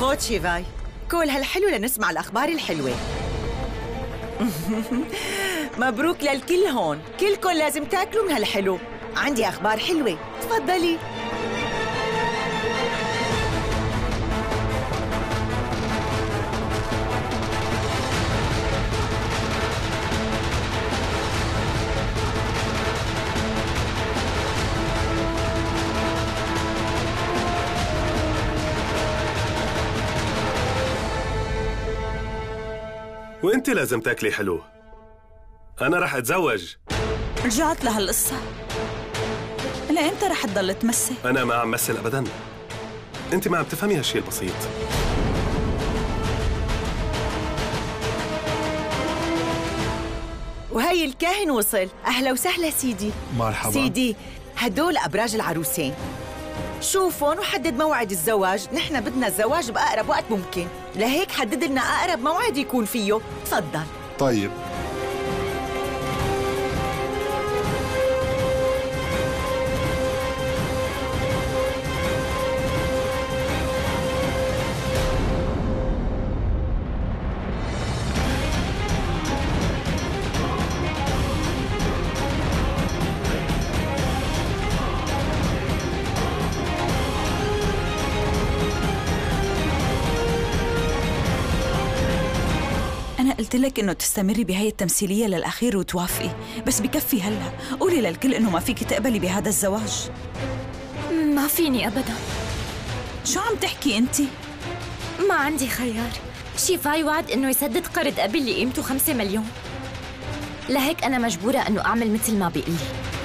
خود شيفاي كل هالحلو لنسمع الأخبار الحلوة. مبروك للكل هون. كلكم لازم تاكلوا من هالحلو. عندي أخبار حلوة. تفضلي. وانت لازم تاكلي حلو. أنا رح أتزوج. رجعت لهالقصة. لإمتى رح تضل تمثل؟ أنا ما عم مثل ابدا. أنت ما عم تفهمي هالشيء البسيط. وهي الكاهن وصل. أهلا وسهلا سيدي. مرحبا. سيدي هدول أبراج العروسين. شوفون وحدد موعد الزواج. نحن بدنا الزواج بأقرب وقت ممكن. لهيك حدد لنا أقرب موعد يكون فيه. تفضل. طيب. قلت لك إنه تستمري بهاي التمثيلية للأخير وتوافقي. بس بكفي هلا. قولي للكل إنه ما فيك تقبلي بهذا الزواج. ما فيني أبدا. شو عم تحكي أنت؟ ما عندي خيار. شيفاي وعد إنه يسدد قرض أبي اللي قيمته خمسة مليون. لهيك أنا مجبورة إنه أعمل مثل ما بيقول. لي